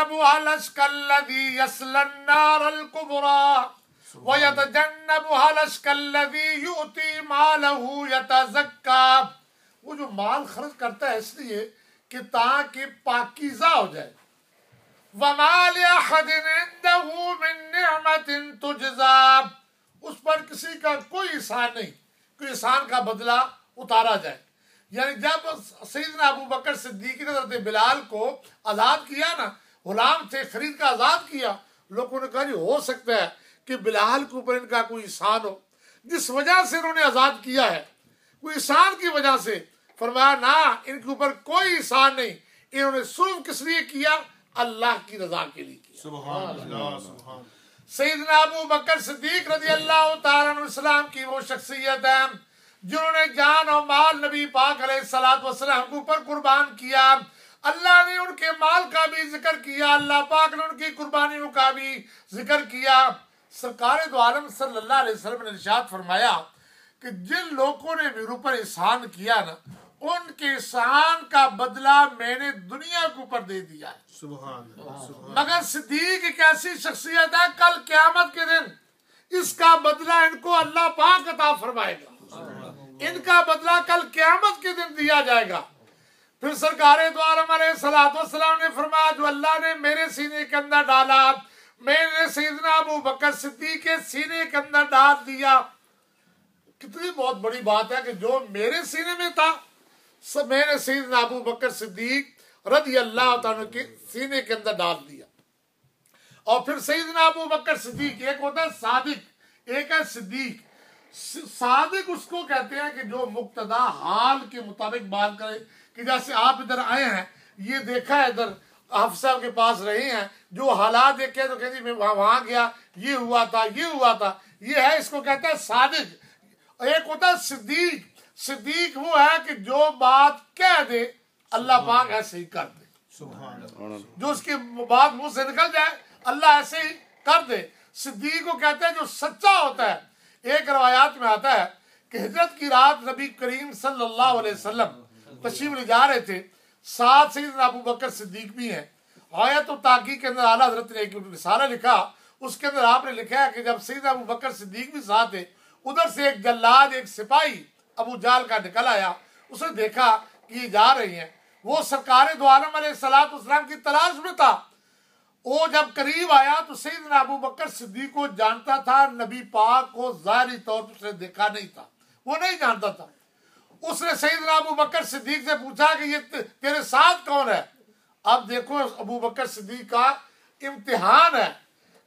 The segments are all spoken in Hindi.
वयतजन्नबुहा लश्कल्लज़ी यसलन्नारल कुबरा वयतजन्नबुहा लश्कल्लज़ी युती मालहु यतज़क्का वो जो माल खर्च करता है इसलिए कि ताकि पाकीज़ा हो जाए वमाल तुजज़ा उस पर किसी का कोई एहसान नहीं कोई एहसान का बदला उतारा जाए यानी जब सईदना अबू बकर सिद्दीक ने बिलाल को आज़ाद किया ना गुलाम थे खरीद का आज़ाद किया। लोगों ने कहा जी हो सकता है कि बिलाल के ऊपर इनका कोई एहसान हो। जिस वजह से उन्होंने आज़ाद किया है कोई एहसान की वजह से। फरमाया ना इनके ऊपर कोई एहसान नहीं। इन्होंने सिर्फ़ किस लिए किया? अल्लाह की रजा के लिए किया। सईदना अबू बकर सिद्दीक रज़ी अल्लाह तआला की वो शख्सियत है जिन्होंने जान और माल नबी पाक सलात वसलाम के ऊपर कुर्बान किया। अल्लाह ने उनके माल का भी ज़िक्र किया अल्लाह पाक ने उनकी कुर्बानियों का भी ज़िक्र किया। सरकार दो आलम सल्लल्लाहु अलैहि वसल्लम ने इरशाद फरमाया कि जिन लोगों ने मेरे ऊपर एहसान किया ना उनके एहसान का बदला मैंने दुनिया के ऊपर दे दिया है। मगर सिद्दीक एक ऐसी शख्सियत है कल क्यामत के दिन इसका बदला इनको अल्लाह पाक अता फरमाएगा। इनका बदला कल क्यामत के दिन दिया जाएगा। फिर सरकार द्वारा हमारे सलाम ने फरमाया, जो अल्लाह ने मेरे सीने के अंदर डाला मैंने सईदना अबू बकर सिद्दीक के सीने के अंदर डाल दिया। कितनी बहुत बड़ी बात है कि जो मेरे सीने में था, सब मैंने सईदना अबू बकर सिद्दीक रदी अल्लाह के सीने के अंदर डाल दिया। और फिर सईदना अबू बकर सिद्दीक, एक होता है सादिक, एक है सिद्दीक। सादिक उसको कहते हैं कि जो मुक्तदा हाल के मुताबिक बात करे कि जैसे आप इधर आए हैं ये देखा है इधर हाफ़ साहब के पास रहे हैं जो हालात देखे तो कहती मैं वहाँ वहाँ गया ये हुआ था ये हुआ था। ये है इसको कहते हैं सादिक। एक होता है सिद्दीक। सिद्दीक वो है कि जो बात कह दे अल्लाह पाक ऐसे ही कर दे। जो उसकी बात मुँह से निकल जाए अल्लाह ऐसे ही कर दे। सिद्दीक को कहते हैं जो सच्चा होता है। एक रवायात में आता है कि हिजरत की रात नबी करीम सल्लल्लाहु अलैहि वसल्लम तशरीफ़ ले जा रहे थे, साथ से अबू बकर सिद्दीक भी हैं। आया तो ताकी के अंदर आला हज़रत ने एक रिसाला लिखा। उसके अंदर आपने लिखा है कि जब सईद अबू बकर सिद्दीक भी साथ थे, उधर से एक जल्लाद, एक सिपाही अबू जाल का निकल आया। उसने देखा कि ये जा रही हैं। वो सरकार दो आलम सलाम की तलाश में था। वो जब करीब आया तो सईद अबू बकर सिद्दीक को जानता था, नबी पाक को जाहरी तौर पर देखा नहीं था। वो नहीं जानता था। उसने सईद अबू बकर सिद्दीक से पूछा कि ये तेरे साथ कौन है? अब देखो अबू बकर सिद्दीक का इम्तिहान है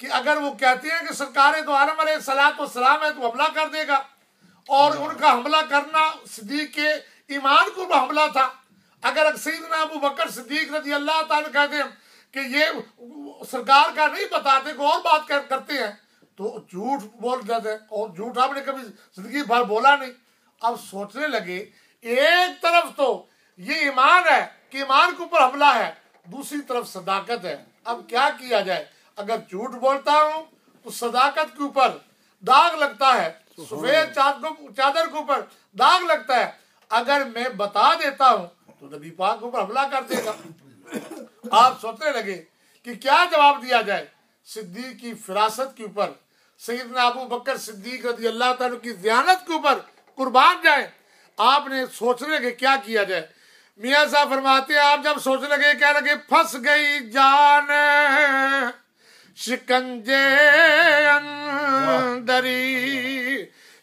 कि अगर वो कहती है कि सरकार तो आलम सलात सलाम है तो हमला कर देगा। और उनका हमला करना सिद्दीक के ईमान को हमला था। अगर सईदना अबू बकर सिद्दीक रज़ी अल्लाह कहते हैं कि ये सरकार का नहीं बताते कोई और बात कर, करते हैं तो झूठ बोल जाते हैं। और झूठ आपने कभी ज़िंदगी भर बोला नहीं। अब सोचने लगे एक तरफ़ तो ये ईमान है कि ईमान के ऊपर हमला है दूसरी तरफ़ सदाकत है। अब क्या किया जाए? अगर झूठ बोलता हूँ तो सदाकत के ऊपर दाग लगता है। सफ़ेद चादर के ऊपर दाग लगता है। अगर मैं बता देता हूँ तो नबी पाक के ऊपर हमला कर देगा। आप सोचने लगे कि क्या जवाब दिया जाए? सिद्दीक की फिरासत के ऊपर सईदना अबू बकर सिद्दीक रज़ी अल्लाह की जियानत के ऊपर कुर्बान जाए। आपने सोचने के क्या किया जाए? मियाँ साहब फरमाते हैं, आप जब सोचने लगे क्या लगे, फंस गई जान। शिकंजे अंदरी,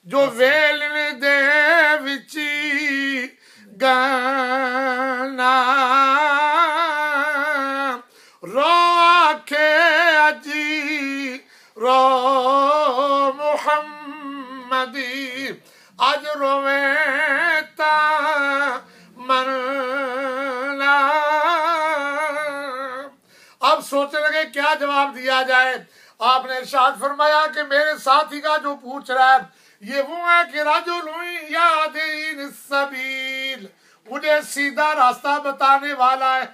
जो वेल दे विची गाना। अज रोवे मरना अब सोचने लगे, क्या जवाब दिया जाए? आपने इरशाद फरमाया कि मेरे साथी का जो पूछ रहा है, ये वो है कि राजू राजुल याद सबील, मुझे सीधा रास्ता बताने वाला है।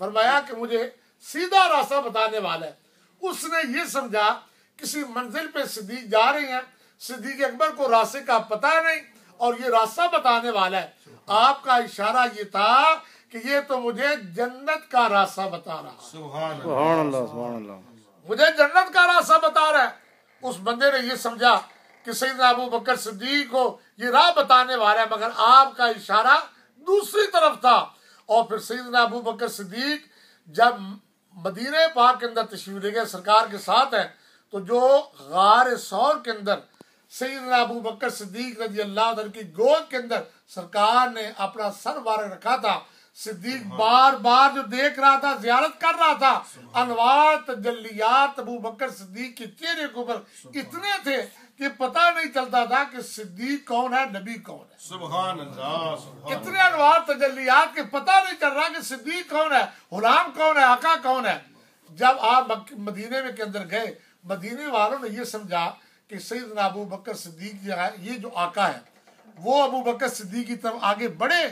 फरमाया कि मुझे सीधा रास्ता बताने वाला है। उसने ये समझा, किसी मंजिल पे सिद्दीक जा रही हैं सिद्दीक अकबर को रास्ते का पता नहीं और ये रास्ता बताने वाला है। आपका इशारा ये था कि ये तो मुझे जन्नत का रास्ता बता रहा है। सुभान अल्लाह। सुभान अल्लाह सुभान अल्लाह। मुझे जन्नत का रास्ता बता रहा है। उस बंदे ने ये समझा कि सैदना अबू बकर सिद्दीक को ये राह बताने वाला है मगर आपका इशारा दूसरी तरफ़ था। और फिर सैदना अबू बकर सिद्दीक जब मदीने पाक के अंदर तशरीफ़ ले गए सरकार के साथ है तो जो गार सौर के अंदर सैदना अबू बकर सिद्दीक रज़ी अल्लाह की गोद के अंदर सरकार ने अपना सर बार रखा था। सिद्दीक बार बार जो देख रहा था जियारत कर रहा था अनवार तजल्लियात अबू बकर सिद्दीक के चेहरे के ऊपर इतने थे कि पता नहीं चलता था कि सिद्दीक कौन है नबी कौन है। सुभान अल्लाह इतने अनवार तजलियात के पता नहीं चल रहा कि सिद्दीक कौन है गुलाम कौन है आका कौन है। जब आप मदीने में के अंदर गए मदीने वालों ने ये समझा कि सैदना अबू बकर सिद्दीक जो है ये जो आका है वो अबू बकर सिद्दीक की तरफ़ आगे बढ़े।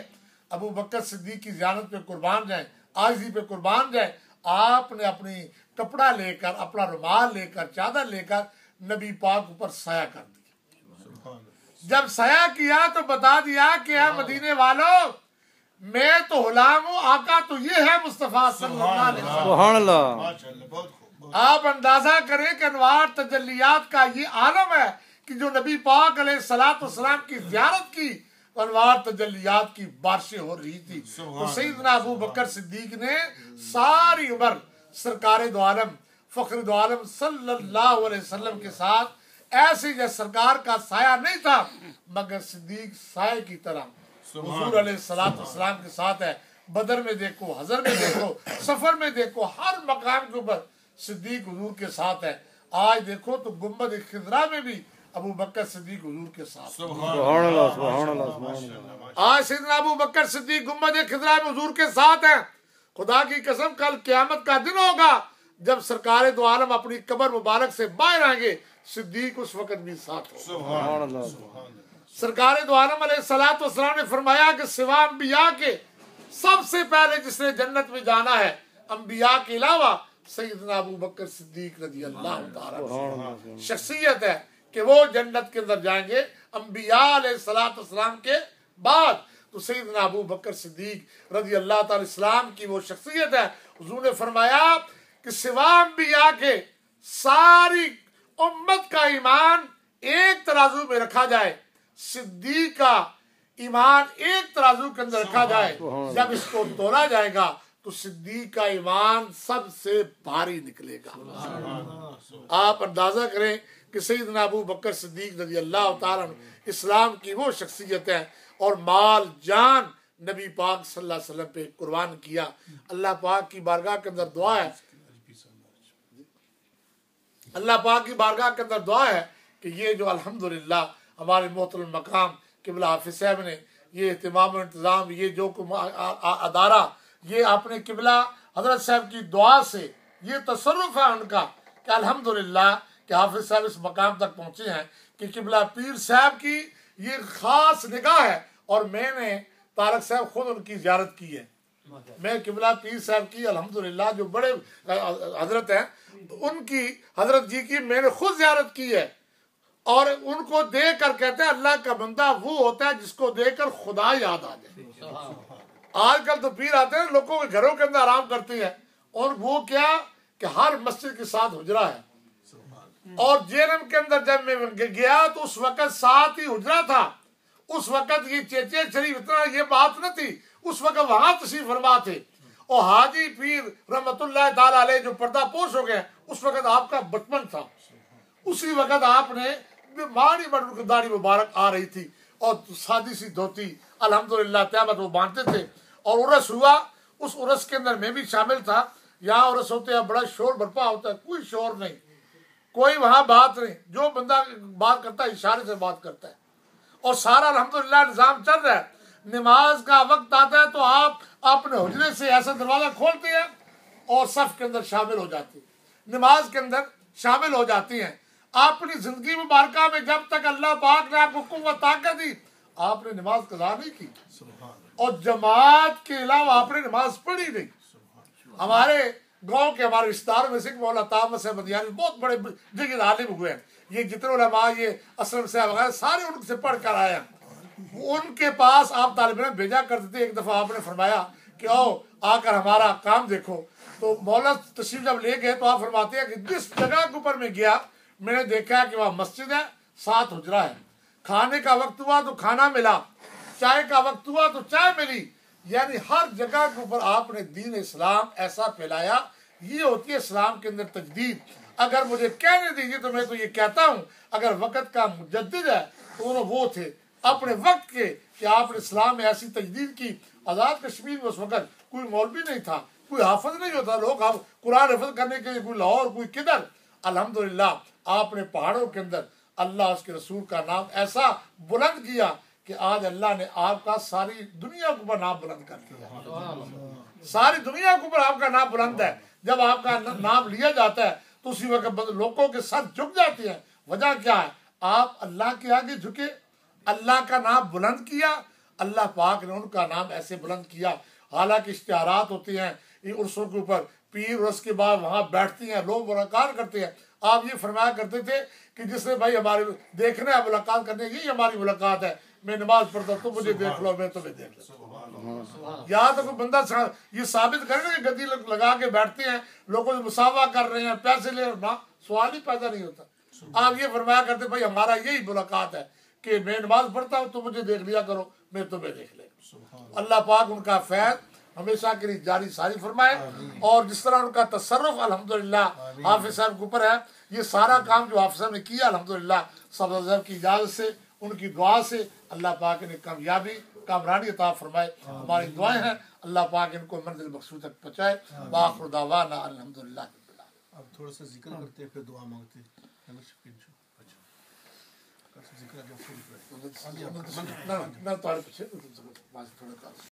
अबू बकर सिद्दीक की जियारत पे कुर्बान जाए आजी पे कुर्बान जाए। आपने अपनी कपड़ा लेकर अपना रुमाल लेकर चादर लेकर नबी पाक ऊपर साया कर दिया सुभान। अल्लाह जब सया किया तो बता दिया कि है मदीने वालों मैं तो गुलाम हूँ आका तो ये है मुस्तफ़ा सल्लल्लाहु अलैहि वसल्लम। आप अंदाज़ा करें कि अनवार तजलियात का ये आलम है कि जो नबी पाक सलात सलाम की जियारत की अनवार तजल्लियात की बारिशें हो रही थी। तो सईदना अबू बकर सिद्दीक ने सारी उम्र सरकार दो आलम फख्र दो आलम सल्लल्लाहु अलैहि वसल्लम के साथ ऐसे जैसे सरकार का साया नहीं था मगर सिद्दीक साय की तरह हुजूर सलाम के साथ है। बदर में देखो हजर में देखो सफ़र में देखो हर मकाम के ऊपर सिद्दीक हुजूर के साथ है। आज देखो तो गुंबद खिजरा में भी अबू बकर सिद्दीक हुजूर के साथ है। आज सिद्दीक अबू बकर सिद्दीक गुंबद खिजरा में हुजूर के साथ है। खुदा की कसम कल क्यामत का दिन होगा जब सरकार दो आलम अपनी कबर मुबारक से बाहर आएँगे। सिद्दीक उस वक्त भी साथ हो सरकार दो आलम सलात ने फरमाया कि सिवा अम्बिया के सबसे पहले जिसने जन्नत में जाना है अम्बिया के अलावा सैदना अबू बकर सिद्दीक रज़ी अल्लाह शख्सियत है कि वो जन्नत के अंदर जाएँगे अम्बिया सलात के बाद। तो सैदना अबू बकर सिद्दीक रज़ी अल्लाह ताला इस्लाम की वो शख्सियत है। हुजूर ने फरमाया कि सिवा अम्बिया के सारी उम्मत का ईमान एक तराजू में रखा जाए सिद्दीक का ईमान एक तराजू के अंदर रखा जाए जब इसको तोड़ा जाएगा तो सिद्दीक का ईमान सबसे भारी निकलेगा। आप अंदाज़ा करें कि सईदना अबू बकर सिद्दीक रज़ी अल्लाह इस्लाम की वो शख्सियत है और माल जान नबी पाक सल्लल्लाहु अलैहि वसल्लम पे कुर्बान किया। अल्लाह पाक की बारगाह के अंदर दुआ है। अल्लाह पाक की बारगाह के अंदर दुआ है कि ये जो अल्हम्दुलिल्लाह हमारे मोहतरम मकाम किबला हाफिज साहब ने ये अहतमाम इंतज़ाम, ये जो अदारा ये आपने किबला हज़रत साहब की दुआ से ये तसरुफ है उनका कि अल्हम्दुलिल्लाह कि हाफिज साहब इस मकाम तक पहुँचे हैं कि किबला पीर साहब की ये खास निगाह है और मैंने तारक साहब खुद उनकी जियारत की है। मैं किबला पीर साहब की अल्हम्दुलिल्लाह जो बड़े हज़रत हैं उनकी हज़रत जी की मैंने खुद जियारत की है। और उनको देख कर कहते हैं अल्लाह का बंदा वो होता है जिसको देखकर खुदा याद आ जाए। आजकल तो पीर आते हैं, लोगों के घरों के अंदर आराम करते हैं। और वो क्या कि हर मस्जिद के साथ हुजरा है। और जेलम के अंदर जब मैं गया तो उस वक्त साथ ही हुजरा था। उस वक्त ये चेचे शरीफ इतना, ये बात न थी। उस वक्त वहाँ तशरीफ़ फरमा थे। और हाजी पीर अलैह जो पर्दा पोश हो गए उस वक्त आपका बचपन था। उसी वक्त आपने दाढ़ी मुबारक आ रही थी। और सादी सी धोती, अल्हम्दुलिल्लाह त्यामत वो बांधते थे। और उरस हुआ, उस उरस के अंदर मैं भी शामिल था। यहाँ उरस होते हैं, बड़ा शोर बरपा होता है, कोई शोर नहीं। कोई वहाँ बात नहीं। जो बंदा बात करता है, इशारे से बात करता है। और सारा अल्हम्दुलिल्लाह निज़ाम चल रहा है। नमाज़ का वक्त आता है तो आप अपने हुजरे से ऐसा दरवाज़ा खोलते हैं और सफ के अंदर शामिल हो जाती है। नमाज़ के अंदर शामिल हो जाती हैं। अपनी ज़िंदगी मुबारका में जब तक अल्लाह पाक ने आपको कुव्वत ताकत दी आपने नमाज़ कजा नहीं की। और जमात के अलावा आपने नमाज़ पढ़ी नहीं। हमारे गाँव के हमारे रिश्तेदार में से मौला तामस बहुत बड़े जगह आलिम हुए हैं। ये जितने उलमा ये असलम साहब वगैरह सारे उनसे पढ़ कर आए हैं। उनके पास आप तालिब भेजा करते थे एक दफ़ा आपने फरमाया कि आओ आकर हमारा काम देखो। तो मौला तशरीफ़ जब ले गए तो आप फरमाते हैं कि जिस जगह के ऊपर मैं गया मैंने देखा कि वहाँ मस्जिद है, सात हुजरा है। खाने का वक्त हुआ तो खाना मिला, चाय का वक्त हुआ तो चाय मिली। यानी हर जगह के ऊपर आपने दीन इस्लाम ऐसा फैलाया, ये होती है इस्लाम के अंदर तजदीद। अगर मुझे कहने दीजिए तो मैं तो ये कहता हूँ, अगर वक़्त का मुजद है तो वो थे। अपने वक्त के कि आपने इस्लाम में ऐसी तजदीद की। आज़ाद कश्मीर में उस वक्त कोई मौलवी नहीं था, कोई हाफज नहीं होता। लोग कुरान हिफज करने के लिए कोई लाहौर, कोई किधर? अल्हम्दुलिल्लाह आपने पहाड़ों के अंदर अल्लाह उसके रसूल का नाम ऐसा बुलंद किया कि आज अल्लाह ने आपका सारी दुनिया के ऊपर नाम बुलंद कर दिया। सारी दुनिया के ऊपर आपका नाम बुलंद है। जब आपका नाम लिया जाता है तो उसी वक्त लोगों के सर झुक जाते हैं। वजह क्या है? आप अल्लाह के आगे झुके, अल्लाह का नाम बुलंद किया, अल्लाह पाक ने उनका नाम ऐसे बुलंद किया। हालाँकि इश्तेहारात होते हैं, ये उर्सों के ऊपर, पीर उर्स के बाद वहाँ बैठती हैं, लोग मुलाकात करते हैं। आप ये फरमाया करते थे कि जिसने भाई हमारे देखने है मुलाकात करने यही हमारी मुलाकात है। मैं नमाज़ पढ़ता तुम मुझे देख लो मैं तुम्हें देख लो यहाँ तो कोई बंदा ये साबित करेगा कि गद्दी लग- के बैठते हैं लोगों से मुसावा कर रहे हैं पैसे ले रहे ना सवाल ही पैदा नहीं होता। आप ये फरमाया करते भाई हमारा यही मुलाकात है कि मैं नमाज़ पढ़ता हूँ तुम मुझे देख लिया करो मैं तुम्हें देख ले अल्लाह पाक उनका फैज हमेशा के लिए जारी सारी फरमाए। और जिस तरह उनका तसरफ अल्हम्दुलिल्लाह हाफिज साहब के ऊपर है ये सारा काम जो हाफिज साहब ने किया अल्हम्दुलिल्लाह सब की इजाज़त से उनकी दुआ से अल्लाह पाक ने कामयाबी कामरानी अता फरमाए। हमारी दुआएँ हैं अल्लाह पाक इनको मंजिल मकसूद तक पहुँचाए। बाखुर दावाना अल्हम्दुलिल्लाह अब थोड़ा सा ज़िक्र करते हैं फिर दुआ मांगते हैं।